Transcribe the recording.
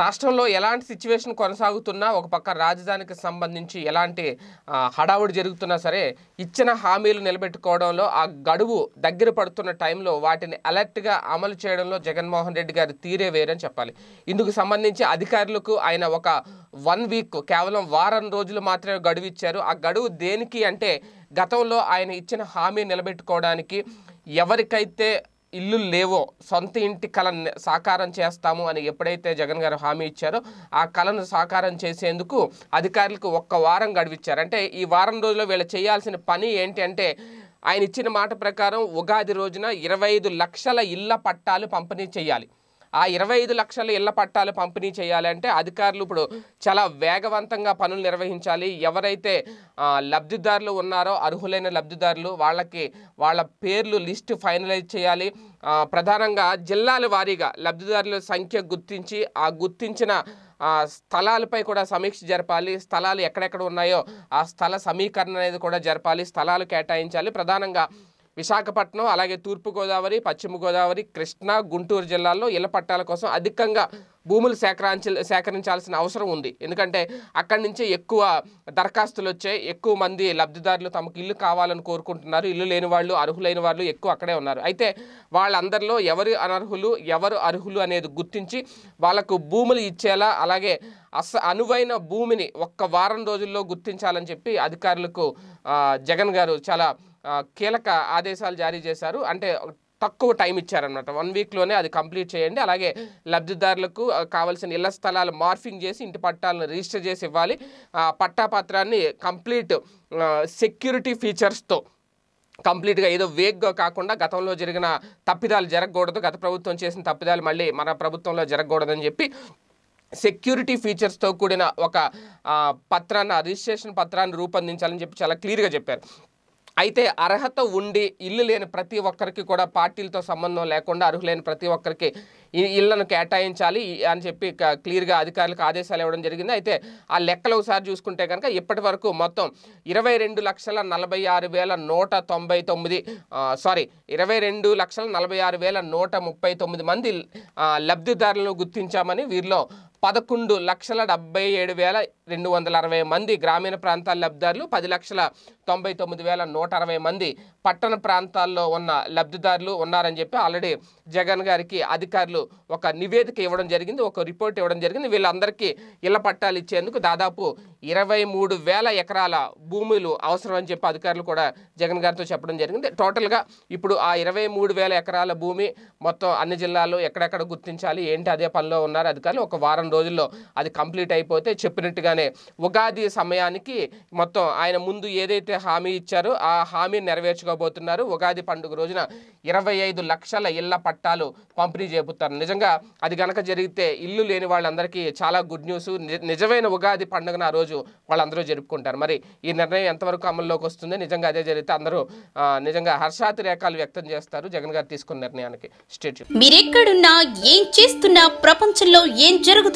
రాష్ట్రంలో ఎలాంటి సిచ్యువేషన్ కొనసాగుతున్నా ఒక పక్క రాజధానికి సంబంధించి ఎలాంటి హడావుడి జరుగుతున్నా సరే ఇచ్చిన హామీలు నిలబెట్టుకోవడంలో ఆ గడువు దగ్గర పడుతున్న టైంలో వాటిని అలర్ట్గా అమలు చేయడంలో జగన్మోహన్ రెడ్డి గారి తీరే వేరని చెప్పాలి. ఇందుకు సంబంధించి అధికారులకు ఆయన ఒక వన్ వీక్ కేవలం వారం రోజులు మాత్రమే గడువు ఇచ్చారు. ఆ గడువు దేనికి అంటే గతంలో ఆయన ఇచ్చిన హామీ నిలబెట్టుకోవడానికి ఎవరికైతే ఇల్లు లేవో సొంత ఇంటి కళను సాకారం చేస్తాము అని ఎప్పుడైతే జగన్ గారు హామీ ఇచ్చారో ఆ కళను సాకారం చేసేందుకు అధికారులకు ఒక్క వారం గడివిచ్చారు. అంటే ఈ వారం రోజుల్లో వీళ్ళు చేయాల్సిన పని ఏంటి అంటే ఆయన ఇచ్చిన మాట ప్రకారం ఉగాది రోజున ఇరవై ఐదు లక్షల ఇళ్ళ పట్టాలు పంపిణీ చేయాలి. ఆ ఇరవై ఐదు లక్షల ఇళ్ళ పట్టాలు పంపిణీ చేయాలంటే అధికారులు ఇప్పుడు చాలా వేగవంతంగా పనులు నిర్వహించాలి. ఎవరైతే లబ్ధిదారులు ఉన్నారో అర్హులైన లబ్ధిదారులు వాళ్ళకి వాళ్ళ పేర్లు లిస్ట్ ఫైనలైజ్ చేయాలి. ప్రధానంగా జిల్లాల వారీగా లబ్ధిదారుల సంఖ్య గుర్తించి ఆ గుర్తించిన స్థలాలపై కూడా సమీక్ష జరపాలి. స్థలాలు ఎక్కడెక్కడ ఉన్నాయో ఆ స్థల సమీకరణ అనేది కూడా జరపాలి. స్థలాలు కేటాయించాలి. ప్రధానంగా విశాఖపట్నం అలాగే తూర్పుగోదావరి పశ్చిమ గోదావరి కృష్ణా గుంటూరు జిల్లాల్లో ఇళ్ళ పట్టాల కోసం అధికంగా భూములు సేకరించ సేకరించాల్సిన అవసరం ఉంది. ఎందుకంటే అక్కడి నుంచే ఎక్కువ దరఖాస్తులు వచ్చాయి. ఎక్కువ మంది లబ్ధిదారులు తమకు ఇల్లు కావాలని కోరుకుంటున్నారు. ఇల్లు లేని వాళ్ళు అర్హులైన వాళ్ళు ఎక్కువ అక్కడే ఉన్నారు. అయితే వాళ్ళందరిలో ఎవరు అనర్హులు ఎవరు అర్హులు అనేది గుర్తించి వాళ్ళకు భూములు ఇచ్చేలా అలాగే అస అనువైన భూమిని ఒక్క వారం రోజుల్లో గుర్తించాలని చెప్పి అధికారులకు జగన్ గారు చాలా కీలక ఆదేశాలు జారీ చేశారు. అంటే తక్కువ టైం ఇచ్చారనమాట వన్ వీక్లోనే అది కంప్లీట్ చేయండి. అలాగే లబ్ధిదారులకు కావాల్సిన ఇళ్ళ స్థలాలు మార్ఫింగ్ చేసి ఇంటి పట్టాలను రిజిస్టర్ చేసి ఇవ్వాలి. ఆ, పట్టా పత్రాన్ని కంప్లీట్ సెక్యూరిటీ ఫీచర్స్తో కంప్లీట్గా ఏదో వేగ్గా కాకుండా గతంలో జరిగిన తప్పిదాలు జరగకూడదు. గత ప్రభుత్వం చేసిన తప్పిదాలు మళ్ళీ మన ప్రభుత్వంలో జరగకూడదని చెప్పి సెక్యూరిటీ ఫీచర్స్తో కూడిన ఒక పత్రాన్ని రిజిస్ట్రేషన్ పత్రాన్ని రూపొందించాలని చెప్పి చాలా క్లియర్గా చెప్పారు. అయితే అర్హత ఉండి ఇల్లు లేని ప్రతి ఒక్కరికి కూడా పార్టీలతో సంబంధం లేకుండా అర్హులైన ప్రతి ఒక్కరికి ఈ ఇళ్ళను కేటాయించాలి అని చెప్పి క్లియర్గా అధికారులకు ఆదేశాలు ఇవ్వడం జరిగింది. అయితే ఆ లెక్కలు ఒకసారి చూసుకుంటే కనుక ఇప్పటి వరకు మొత్తం ఇరవై రెండు లక్షల నలభై ఆరు వేల నూట తొంభై తొమ్మిది సారీ ఇరవై రెండు లక్షల నలభై ఆరు వేల నూట ముప్పై తొమ్మిది మంది లబ్ధిదారులను గుర్తించామని వీరిలో పదకొండు లక్షల డెబ్బై ఏడు వేల రెండు వందల అరవై మంది గ్రామీణ ప్రాంతాల లబ్ధిదారులు పది లక్షల తొంభై తొమ్మిది వేల నూట అరవై మంది పట్టణ ప్రాంతాల్లో ఉన్న లబ్ధిదారులు ఉన్నారని చెప్పి ఆల్రెడీ జగన్ గారికి అధికారులు ఒక నివేదిక ఇవ్వడం జరిగింది ఒక రిపోర్ట్ ఇవ్వడం జరిగింది. వీళ్ళందరికీ ఇళ్ళ పట్టాలు ఇచ్చేందుకు దాదాపు ఇరవై మూడు వేల ఎకరాల భూములు అవసరం అని చెప్పి అధికారులు కూడా జగన్ గారితో చెప్పడం జరిగింది. టోటల్గా ఇప్పుడు ఆ ఇరవై మూడు వేల ఎకరాల భూమి మొత్తం అన్ని జిల్లాల్లో ఎక్కడెక్కడ గుర్తించాలి ఏంటి అదే పనిలో ఉన్నారు అధికారులు ఒక వారం రోజుల్లో అది కంప్లీట్ అయిపోతే చెప్పినట్టుగానే ఉగాది సమయానికి మొత్తం ఆయన ముందు ఏదైతే హామీ ఇచ్చారో ఆ హామీ నెరవేర్చుకోబోతున్నారు. ఉగాది పండుగ రోజున ఇరవై ఐదు లక్షల ఇళ్ళ పట్టాలు పంపిణీ చేపుతారు నిజంగా అది గనక జరిగితే ఇల్లు లేని వాళ్ళందరికీ చాలా గుడ్ న్యూస్. నిజమైన ఉగాది పండుగను ఆ రోజు వాళ్ళందరూ జరుపుకుంటారు. మరి ఈ నిర్ణయం ఎంతవరకు అమల్లోకి వస్తుంది నిజంగా అదే జరిగితే అందరూ నిజంగా నిజంగా హర్షాతిరేకాలు వ్యక్తం చేస్తారు. జగన్ గారు తీసుకున్న నిర్ణయానికి. స్టేట్ మీరెక్కడున్నా ఏం చేస్తున్నా ప్రపంచంలో ఏం జరుగుతుంది